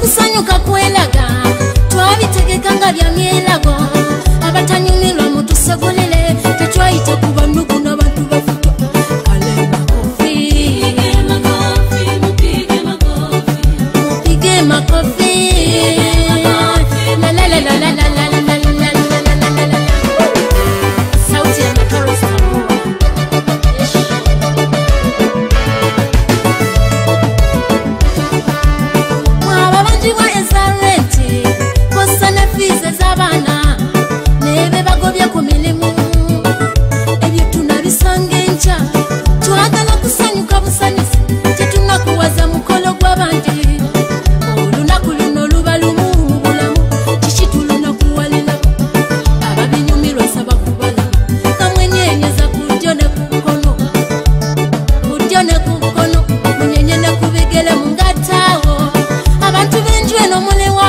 okusanyuka kweraga twabitegeka nga byamyerago abatanyumirwa mutusegulire tetwayite no money.